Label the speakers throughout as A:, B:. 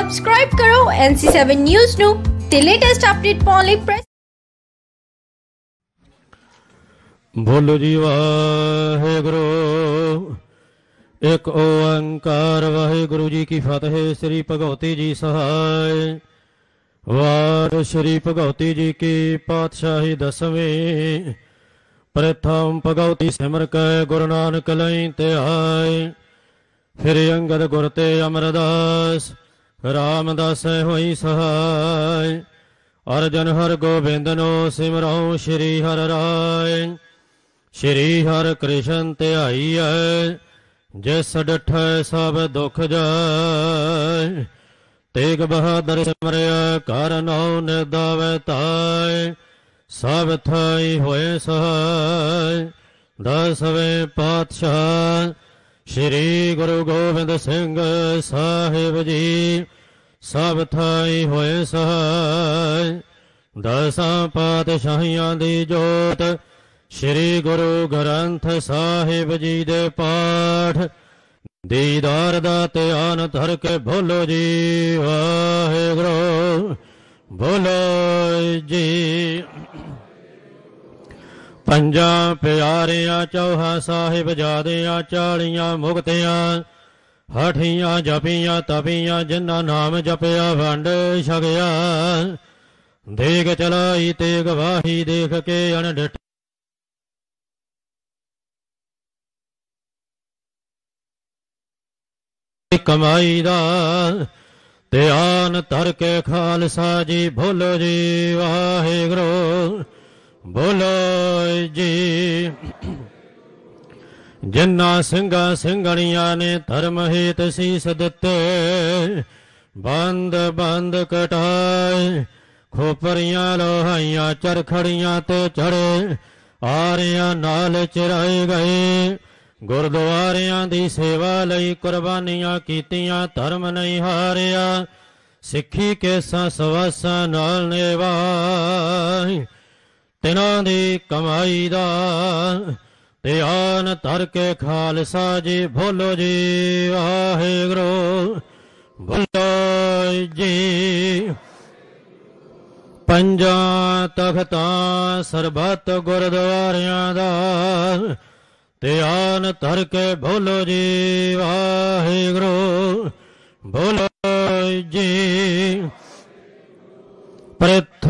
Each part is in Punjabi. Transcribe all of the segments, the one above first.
A: ਸਬਸਕ੍ਰਾਈਬ ਕਰੋ NC7 ਨਿਊਜ਼ ਨੂੰ ਤੇ ਲੇਟੈਸਟ ਅਪਡੇਟ ਪਾਉਣ ਲਈ ਪ੍ਰੈਸ
B: ਬੋਲੋ ਜੀ ਵਾਹਿਗੁਰੂ, ਇੱਕ ਓੰਕਾਰ ਵਾਹਿਗੁਰੂ ਜੀ ਕੀ ਫਤਿਹ, ਸ੍ਰੀ ਭਗਵਤੀ ਜੀ ਸਹਾਇ। ਵਾਰ ਸ੍ਰੀ ਭਗਵਤੀ ਜੀ ਕੀ ਪਾਤਸ਼ਾਹੀ ਦਸਵੇਂ। ਪ੍ਰਥਮ ਭਗਵਤੀ ਸਿਮਰ ਕੈ ਗੁਰੂ ਨਾਨਕ ਲਈ ਤੇ ਆਏ ਫਿਰ ਅੰਗਦ ਗੁਰ ਤੇ ਅਮਰਦਾਸ। ਰਾਮਦਾਸ ਹੋਈ ਸਹਾਇ। ਅਰਜਨ ਹਰ ਗੋਬਿੰਦਨੋ ਸਿਮਰਉ ਸ੍ਰੀ ਹਰਿ ਰਾਏ ਸ੍ਰੀ ਹਰਿ ਕ੍ਰਿਸ਼ਨ ਧਿਆਈਐ ਜਿਸ ਡਠੈ ਸਭ ਦੁਖ ਜਾਏ ਤੇਗ ਬਹਾਦਰ ਸਿਮਰਿਆ ਕਰ ਨਉ ਨਿਰਦਾਵੈ ਤਾਇ। ਸਭ ਥਾਈ ਹੋਏ ਸਹਾਇ। ਦਸਵੇਂ ਪਾਤਸ਼ਾਹ ਸ੍ਰੀ ਗੁਰੂ ਗੋਬਿੰਦ ਸਿੰਘ ਸਾਹਿਬ ਜੀ, ਸਭ ਥਾਈ ਹੋਏ ਸਹਾਇ ਦਸਾਂ ਪਾਤਸ਼ਾਹੀਆਂ ਦੀ ਜੋਤ ਸ੍ਰੀ ਗੁਰੂ ਗ੍ਰੰਥ ਸਾਹਿਬ ਜੀ ਦੇ ਪਾਠ। ਦੀਦਾਰ ਦਾ ਧਿਆਨ ਧਰ ਕੇ ਬੋਲੋ ਜੀ, ਵਾਹਿਗੁਰੂ ਬੋਲੋ ਜੀ। ਪੰਜਾਂ ਪਿਆਰਿਆਂ ਚੌਹਾ ਸਾਹਿਬ ਜਾਦਿਆਂ, ਚਾਲੀਆਂ ਮੁਕਤਿਆਂ, ਹਠੀਆਂ ਜਪੀਆਂ, ਤਪੀਆਂ, ਜਿਨ੍ਹਾਂ ਨਾਮ ਜਪਿਆ ਵੰਡ ਛਗਿਆ ਦੇਖ ਚਲਾਈ ਤੇ ਗਵਾਹੀ ਦੇਖ ਕੇ ਅਣਡਟ ਕਮਾਈ ਦਾ ਧਿਆਨ ਧਰ ਕੇ ਖਾਲਸਾ ਜੀ, ਭੁੱਲ ਜੀ, ਵਾਹਿਗੁਰੂ। ਬੋਲੋ ਜੀ। ਜਿਨ੍ਹਾਂ ਸਿੰਘਾਂ ਸਿੰਘਣੀਆਂ ਨੇ ਧਰਮ ਹਿਤ ਸੀਸ ਦਿੱਤੇ, ਬੰਦ ਬੰਦ ਕਟਾਏ, ਖੋਪਰੀਆਂ ਲੋਹਾਈਆਂ, ਚਰਖੜੀਆਂ ਤੇ ਚੜੇ, ਆਰਿਆਂ ਨਾਲ ਚਰਾਏ ਗਏ। ਗੁਰਦੁਆਰਿਆਂ ਦੀ ਸੇਵਾ ਲਈ ਕੁਰਬਾਨੀਆਂ ਕੀਤੀਆਂ, ਧਰਮ ਨਹੀਂ ਹਾਰਿਆ, ਸਿੱਖੀ ਕੇਸਾਂ ਸਵਾਸਾਂ ਨਾਲ ਨਿਭਾਈ ਤਿਨਾਂ ਦੀ ਕਮਾਈ ਦਾ ਧਿਆਨ ਧਰ ਕੇ ਖਾਲਸਾ ਜੀ ਬੋਲੋ ਜੀ, ਵਾਹਿਗੁਰੂ। ਬੋਲੋ ਜੀ। ਪੰਜਾਂ ਤਖਤਾਂ ਸਰਬੱਤ ਗੁਰਦੁਆਰਿਆਂ ਦਾ ਧਿਆਨ ਧਰ ਕੇ ਬੋਲੋ ਜੀ, ਵਾਹਿਗੁਰੂ। ਬੋਲੋ ਜੀ।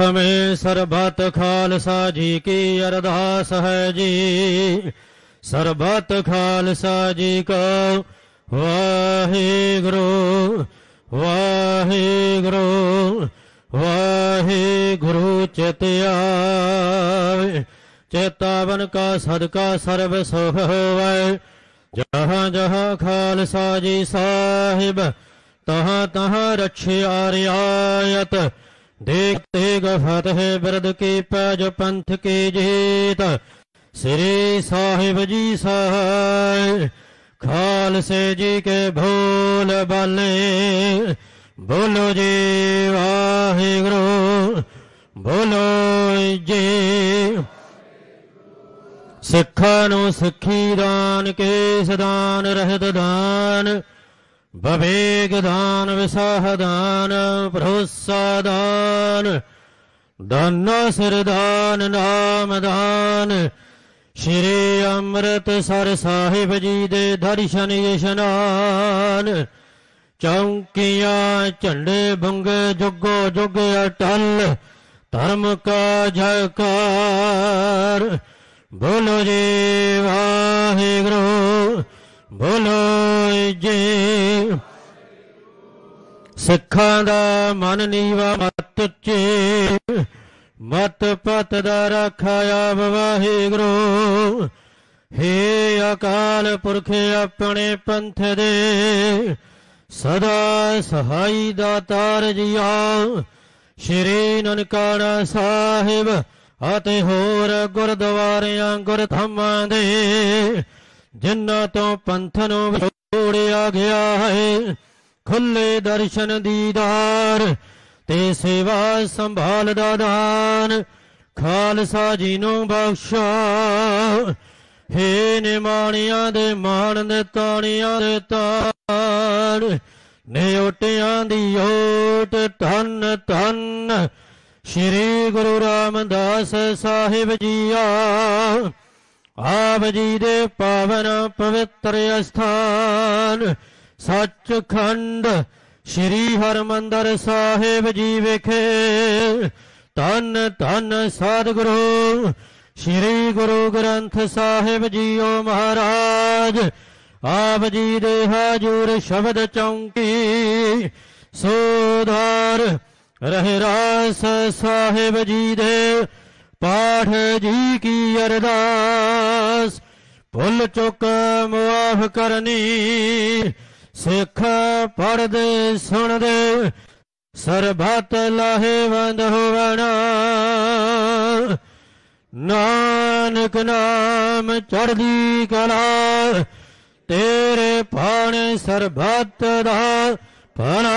B: ਪ੍ਰਥਮੇ ਸਰਬਤ ਖਾਲਸਾ ਜੀ ਕੀ ਅਰਦਾਸ ਹੈ ਜੀ। ਸਰਬਤ ਖਾਲਸਾ ਜੀ ਕੋ ਵਾਹਿਗੁਰੂ ਵਾਹਿਗੁਰੂ ਵਾਹਿਗੁਰੂ ਚਿਤਿਆ। ਚੇਤਾਵਨ ਕਾ ਸਦਕਾ ਸਰਬ ਸੁਖ ਹੋਵੇ। ਜਹਾਂ ਜਹਾਂ ਖਾਲਸਾ ਜੀ ਸਾਹਿਬ, ਤਹਾਂ ਤਹਾਂ ਰਛਿਆ ਰਿਆਇਤ। ਦੇਖਤੇ ਤੇਗ ਫਤਿਹ ਬਿਰਦ ਕੀ ਪੈਜ ਪੰਥ ਕੀ ਜੀਤ, ਸ੍ਰੀ ਸਾਹਿਬ ਜੀ ਸਹਾਇ ਖਾਲਸੇ ਜੀ ਕੇ ਭੋਲ ਬਾਲੇ, ਬੋਲੋ ਜੀ ਵਾਹਿਗੁਰੂ, ਬੋਲੋ ਜੀ। ਸਿੱਖਾਂ ਨੂੰ ਸਿੱਖੀ ਦਾਨ ਕੇ ਦਾਨ, ਰਹਿਤ ਦਾਨ ਬਵੇਗ ਦਾਨ ਭਰੋਸਾਦਾਨ ਦਾਨ ਭਰੋਸਾ ਦਾਨ ਦਾਨਾ ਸਿਰ ਦਾਨ ਨਾਮ ਦਾਨ ਸ਼੍ਰੀ ਅੰਮ੍ਰਿਤਸਰ ਸਾਹਿਬ ਜੀ ਦੇ ਦਰਸ਼ਨ ਇਸ਼ਨਾਨ ਚੌਂਕੀਆਂ ਝੰਡੇ ਬੰਗੇ ਜੁਗੋ ਜੁਗ ਅਟਲ ਧਰਮ ਕਾ ਜੈਕਾਰ ਬੋਲੋ ਜੀ ਵਾਹਿਗੁਰੂ ਬੋਲੋ ਜੀ। ਸਿੱਖਾਂ ਦਾ ਮਨ ਨੀਵਾ ਮਤ ਉੱਚੇ। ਮਤ ਪਤ ਦਾ ਰਖਾਇਆ ਵਾਹਿਗੁਰੂ। ਹੇ ਅਕਾਲ ਪੁਰਖ ਆਪਣੇ ਪੰਥ ਦੇ। ਸਦਾ ਸਹਾਈ ਦਾਤਾਰ ਜੀਆ। ਸ਼੍ਰੀ ਨਨਕਾਣਾ ਸਾਹਿਬ ਅਤੇ ਹੋਰ ਗੁਰਦੁਆਰਿਆਂ ਗੁਰਧਾਮਾਂ ਦੇ। ਜਿਨ੍ਹਾਂ ਤੋਂ ਪੰਥ ਨੂੰ ਵਿਛੋੜਿਆ ਗਿਆ ਹੈ, ਖੁੱਲੇ ਦਰਸ਼ਨ ਦੀਦਾਰ ਤੇ ਸੇਵਾ ਸੰਭਾਲ ਦਾ ਦਾਨ। ਖਾਲਸਾ ਜੀ ਨੂੰ ਬਖਸ਼ਾ। ਹੇ ਨਿਮਾਣਿਆਂ ਦੇ ਮਾਣ ਦੇ ਤਾਣਿਆਂ ਦੇ ਤਾਣ ਨਿਉਟਿਆਂ ਦੀ ਓਟ ਧੰਨ ਧੰਨ। ਸ਼੍ਰੀ ਗੁਰੂ ਰਾਮਦਾਸ ਸਾਹਿਬ ਜੀਆ ਆਪ ਜੀ ਦੇ ਪਾਵਨ ਪਵਿੱਤਰ ਅਸਥਾਨ, ਸੱਚਖੰਡ ਸ਼੍ਰੀ ਹਰਮੰਦਰ ਸਾਹਿਬ ਜੀ ਵਿਖੇ। ਧੰਨ ਧੰਨ ਸਤਿਗੁਰੂ ਸ਼੍ਰੀ ਗੁਰੂ ਗ੍ਰੰਥ ਸਾਹਿਬ ਜੀਓ ਮਹਾਰਾਜ, ਆਪ ਜੀ ਦੇ ਹਾਜ਼ੂਰ ਸ਼ਬਦ ਚੌਂਕੀ ਸੋਧਾਰ ਰਹਿਰਾਸ ਸਾਹਿਬ ਜੀ ਦੇ ਪਾਠ ਜੀ ਕੀ ਅਰਦਾਸ? ਭੁੱਲ ਚੁੱਕ ਮੁਆਫ ਕਰਨੀ। ਸਿੱਖ ਪੜਦੇ ਸੁਣਦੇ। ਸਰਬਤ ਲਾਹੇਵੰਦ ਹੋਵਣਾ। ਨਾਨਕ ਨਾਮ ਚੜਦੀ ਕਲਾ। ਤੇਰੇ ਭਾਣੇ ਸਰਬਤ ਦਾ ਭਲਾ।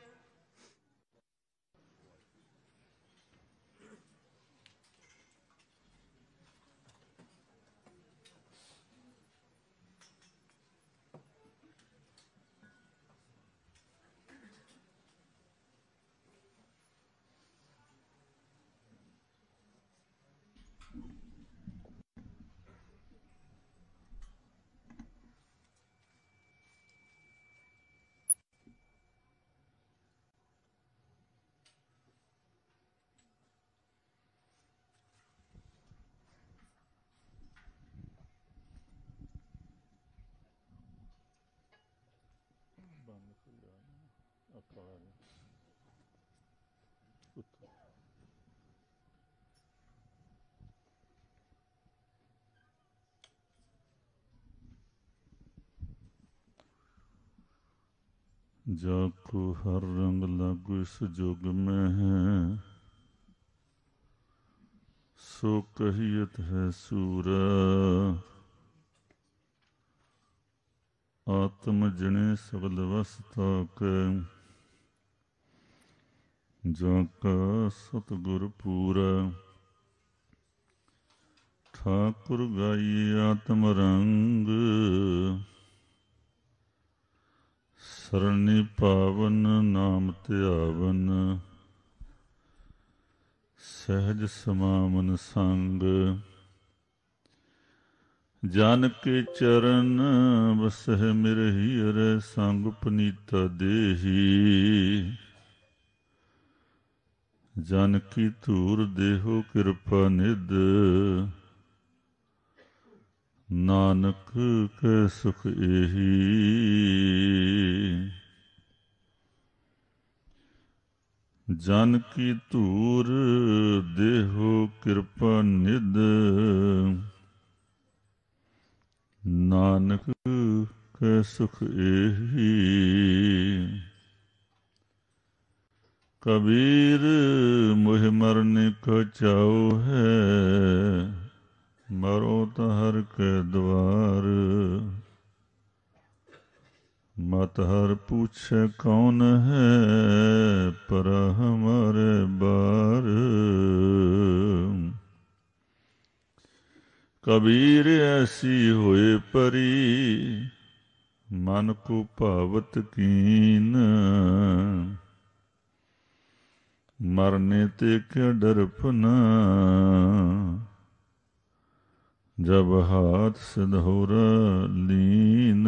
C: जाको हर रंग लागू इस जुग में है, सो कहियत है सूरा आत्म जने सबल वसता के ਜਾਕਾ ਕਾ ਸਤਗੁਰ ਪੂਰਾ। ਠਾਕੁਰ ਗਾਈ ਆਤਮ ਰੰਗ। ਸਰਣੀ ਪਾਵਨ ਨਾਮ ਧਿਆਵਨ। ਸਹਿਜ ਸਮਾਮਨ ਸੰਗ। ਜਨ ਕੇ ਚਰਨ, ਵਸਹਿ ਮਿਰਹੀ ਅਰ ਸੰਗ ਪਨੀਤਾ ਦੇਹੀ। ਜਨ ਕੀ ਧੂਰ ਦੇਹੋ ਕਿਰਪਾ ਨਿਦ ਨਾਨਕ ਕੈ ਸੁਖ ਇਹੀ ਜਨ ਕੀ ਧੂਰ ਦੇਹੋ ਕਿਰਪਾ ਨਿਦ ਨਾਨਕ ਕੈ ਸੁਖ ਇਹੀ ਕਬੀਰ, ਮੁਹਿ ਮਰਨ ਕੋ ਚਾਉ ਹੈ, ਮਰੋ ਤਾਂ ਹਰ ਕੇ ਦਵਾਰ। ਮਤ ਹਰ ਪੁੱਛੇ ਕੌਣ ਹੈ, ਪਰ ਹਮਾਰੇ ਬਾਰ। ਕਬੀਰ ਐਸੀ ਹੋਏ ਪਰੀ, ਮਨ ਕੋ ਭਾਵਤ ਕੀਨ। ਮਰਨੇ ਤੇ ਕਿਆ ਡਰਪਨਾ ਜਬ ਹਾਥ ਸਿਧੋਰ ਲੀਨ।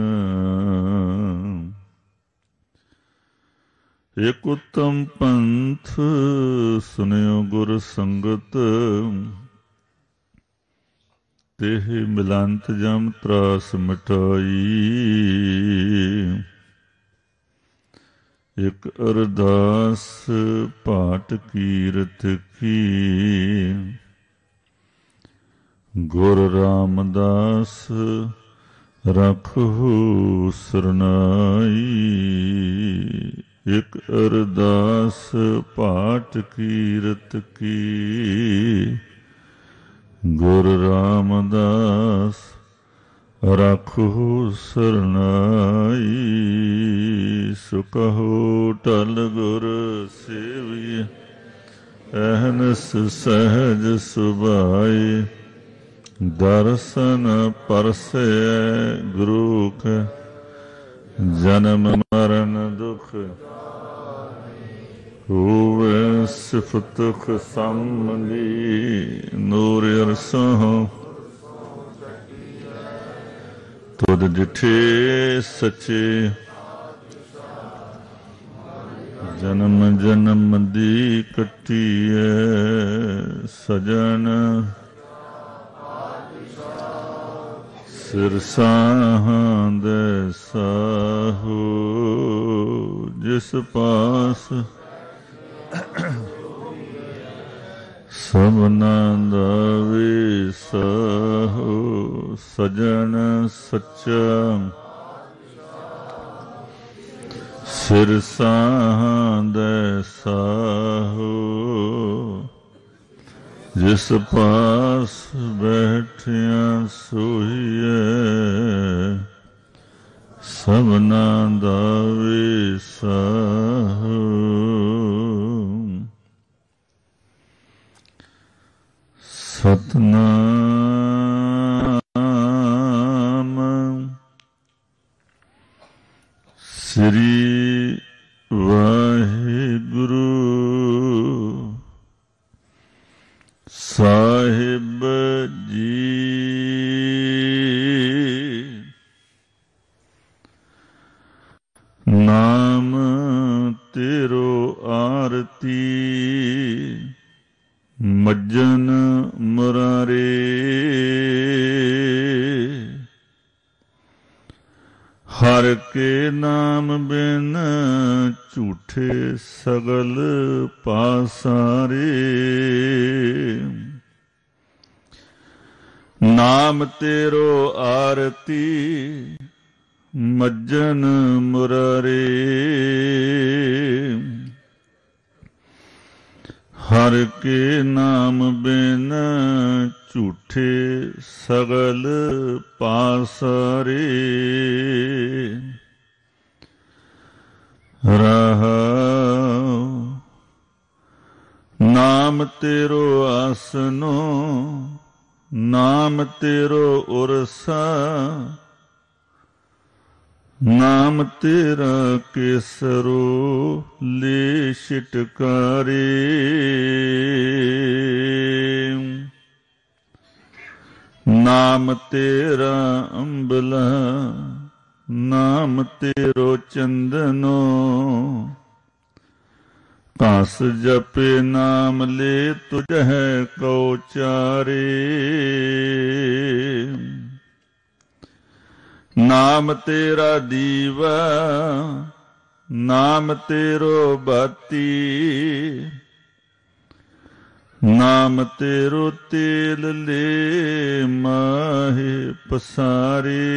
C: ਇਕ ਉਤਮ ਪੰਥ ਸੁਨਿਓ ਗੁਰ ਸੰਗਤ। ਤੇਹ ਮਿਲੰਤ ਜਮ ਤਰਾਸ ਮਟਾਈ। ਇਕ ਅਰਦਾਸ ਪਾਟ ਕੀਰਤ ਕੀ। ਗੁਰ ਰਾਮਦਾਸ, ਰਖੂ ਸਰਨਾਈ। ਇਕ ਅਰਦਾਸ ਪਾਟ ਕੀਰਤ ਕੀ। ਗੁਰ ਰਾਮਦਾਸ ਰਖੋ ਸਰਨਾਈ ਸੁਕਹੋ ਟਲ ਗੁਰ ਸੇਵੀ ਅਹਨਸ ਸਹਜ ਸੁਭਾਈ ਦਰਸ਼ਨ ਪਰਸੇ ਗੁਰੂ ਕੈ, ਜਨਮ ਮਰਨ ਦੁਖ ਹੋਵੇ ਸਿਫਤ ਖਸਮਲੀ ਨੂਰ ਅਰਸੋਂ ਤੁਧ ਜਿਠੇ ਸੱਚੇ। ਜਨਮ ਜਨਮ ਦੀ ਕੱਟੀਏ ਸਜਣ। ਸਿਰ ਸਾਹਾਂ ਦੇ ਸਾਹੋ ਜਿਸ ਪਾਸ। ਸਭਨਾ ਦਾ ਵਿਸਾਹੋ ਸਜਣ ਸੱਚਾ। ਸਿਰ ਸਾਹਾਂ ਦੇ ਸਾਹੋ। ਜਿਸ ਪਾਸ ਬੈਠਿਆ ਸੋਈਏ ਸਭਨਾ ਦਾ ਵਿਸਾਹੋ। ਸਤਨਾਮ ਨਾਮ ਤੇਰੋ ਆਰਤੀ, ਮੱਜਨ ਮੁਰਾਰੇ। ਹਰ ਕੇ ਨਾਮ ਬਿਨ ਝੂਠੇ ਸਗਲ ਪਾਸਾਰੇ। ਨਾਮ ਤੇਰੋ ਆਰਤੀ ਹਰ ਕੇ ਨਾਮ ਬਿਨ ਝੂਠੇ ਸਗਲ ਪਾਸਰੇ। ਰਹਾ ਨਾਮ ਤੇਰੋ ਆਸਨੋ ਨਾਮ ਤੇਰੋ ਉਰਸਾ। ਨਾਮ ਤੇਰਾ ਕੇਸਰੋ ਲੈ ਛਟਕਾਰੇ ਨਾਮ ਤੇਰਾ ਅੰਬਲਾ, ਨਾਮ ਤੇਰੋ ਚੰਦਨੋ। ਕਾਸ ਜਪੇ ਨਾਮ ਲੈ ਤੁਝ ਹੈ ਕਉ ਚਾਰੇ। ਨਾਮ ਤੇਰਾ ਦੀਵਾ, ਨਾਮ ਤੇਰੋ ਬਾਤੀ। ਨਾਮ ਤੇਰੋ ਤੇਲ ਲੈ ਮਾਹੇ ਪਸਾਰੇ।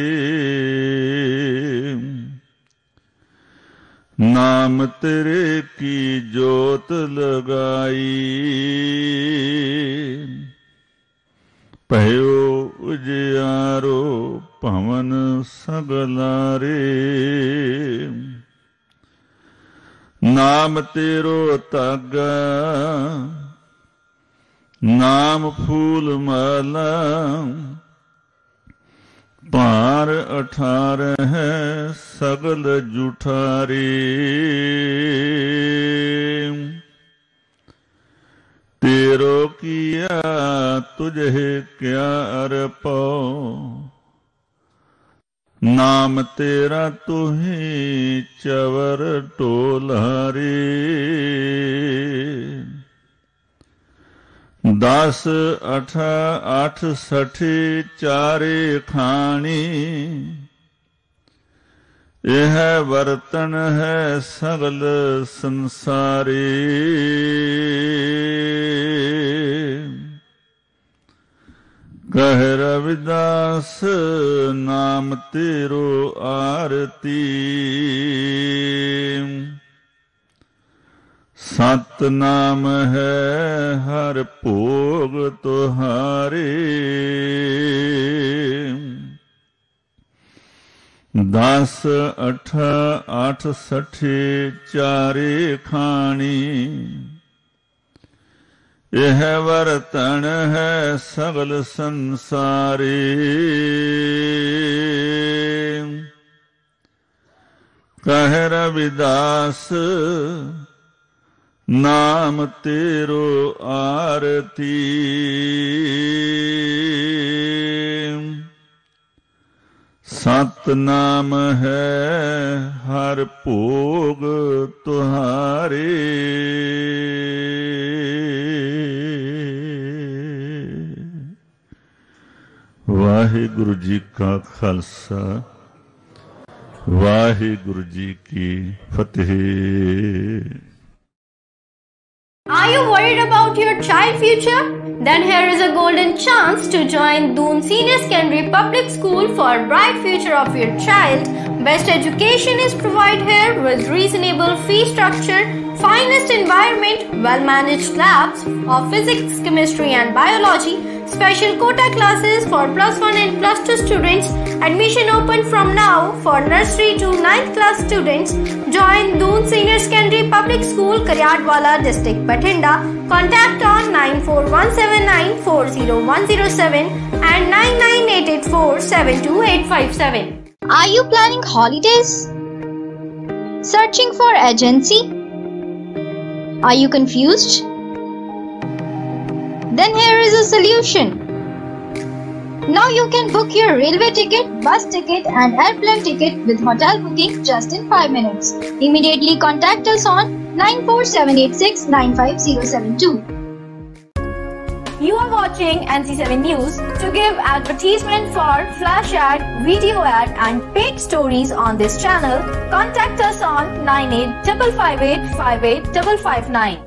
C: ਨਾਮ ਤੇਰੇ ਕੀ ਜੋਤ ਲਗਾਈ। ਭਇਓ ਉਜਿਆਰੋ ਭਵਨ ਸਗਲਾਰੇ। ਨਾਮ ਤੇਰੋ ਤਾਗਾ ਨਾਮ ਫੂਲ ਮਾਲਾ, ਭਾਰ ਅਠਾਰ ਹੈ ਸਗਲ ਜੁਠਾਰੇ। ਤੇਰੋ ਕੀਆ ਤੁਝੇ ਕਿਆ ਅਰਪੋ ਨਾਮ ਤੇਰਾ ਤੁਹੀ ਚਵਰ ਟੋਲਾਰੇ ਦਸ, ਅਠ, ਅੱਠ, ਸਠੀ, ਚਾਰੇ ਖਾਣੀ। ਇਹ ਵਰਤਨ ਹੈ ਸਗਲ ਸੰਸਾਰੇ। ਕਹਿ ਰਵਿਦਾਸ ਨਾਮ ਤੇਰੋ ਆਰਤੀ। ਸਤ ਨਾਮ ਹੈ ਹਰ ਭੋਗ ਤੁਹਾਰੇ। ਦਸ ਅਠ ਅੱਠ, ਸਠੇ, ਚਾਰੇ ਖਾਣੀ। ਇਹ ਵਰਤਣ ਹੈ ਸਗਲ ਸੰਸਾਰੀ। ਕਹਿ ਰਵਿਦਾਸ, ਨਾਮ ਤੇਰੋ ਆਰਤੀ। ਸਤ ਨਾਮ ਹੈ ਹਰ ਭੋਗ ਤੁਹਾਰੇ। ਵਾਹਿਗੁਰੂ ਜੀ ਕਾ ਖਾਲਸਾ ਵਾਹਿਗੁਰੂ ਜੀ ਕੀ ਫਤਿਹ
A: Are you worried about your child future? Then here is a golden chance to join Doon Senior Secondary Public School for bright future of your child. Best education is provided here with reasonable fee structure, finest environment, well-managed labs of physics, chemistry and biology, special quota classes for plus 1 and plus 2 students, admission open from now for nursery to 9th class students. Join Doon Senior Secondary Public School, Karyadwala District, Bathinda. Contact on 94179 and 99884
D: Are you planning holidays? Searching for agency? Are you confused? Then here is a solution. Now you can book your railway ticket, bus ticket and airplane ticket with hotel booking just in 5 minutes. Immediately contact us on 94786
A: You are watching NC7 News. To give advertisement for flash ad, video ad, and paid stories on this channel, contact us on 98 558 58559.